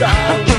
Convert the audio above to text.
在